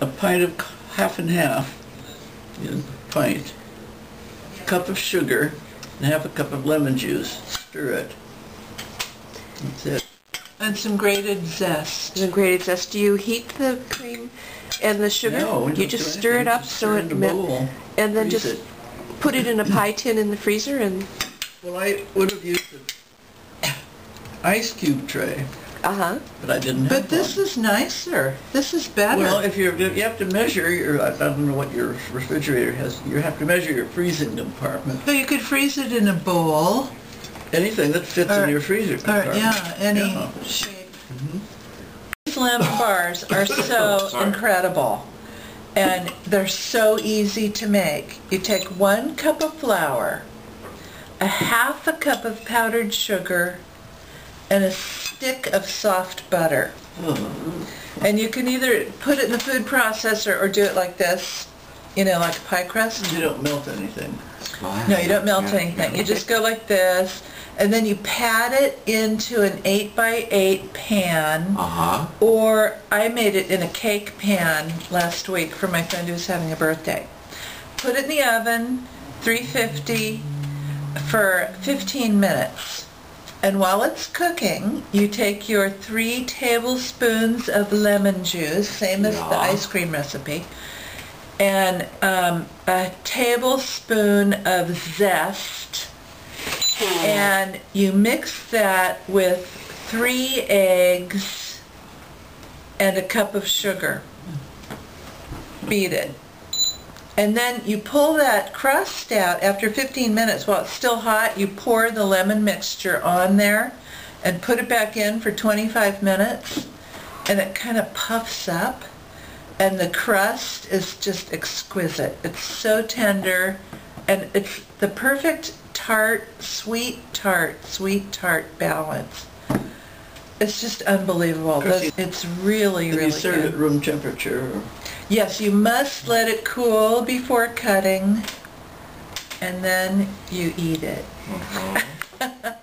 a pint of, half and half, you know, pint, cup of sugar, and half a cup of lemon juice. Stir it. That's it. And some grated zest. Some grated zest, do you heat the cream and the sugar? No, You just stir anything. it up Just so stir it in the And then just it. put it in a pie tin in the freezer and, Well, I would have used an ice cube tray, uh-huh. but I didn't have one. But this is nicer. This is better. Well, if you're, you have to measure your, I don't know what your refrigerator has, you have to measure your freezing compartment. So you could freeze it in a bowl, Anything that fits Or- in your freezer or, compartment. yeah, any Yeah. shape. These lemon bars are so incredible. And they're so easy to make. You take one cup of flour, a half a cup of powdered sugar, and a stick of soft butter. And you can either put it in the food processor or do it like this, you know, like a pie crust. You don't melt anything. No, you don't melt anything. You just go like this, and then you pat it into an 8 by 8 pan. Uh-huh. Or I made it in a cake pan last week for my friend who was having a birthday. Put it in the oven, 350, for 15 minutes. And while it's cooking, you take your three tablespoons of lemon juice, same as the ice cream recipe, and um, a tablespoon of zest, and you mix that with three eggs and a cup of sugar. Beat it. And then you pull that crust out after 15 minutes while it's still hot. You pour the lemon mixture on there and put it back in for 25 minutes and it kind of puffs up and the crust is just exquisite. It's so tender and it's the perfect tart, sweet tart, sweet tart balance. It's just unbelievable. It's really, really you serve good. at room temperature, or- Yes, you must let it cool before cutting, and then you eat it. Uh-huh.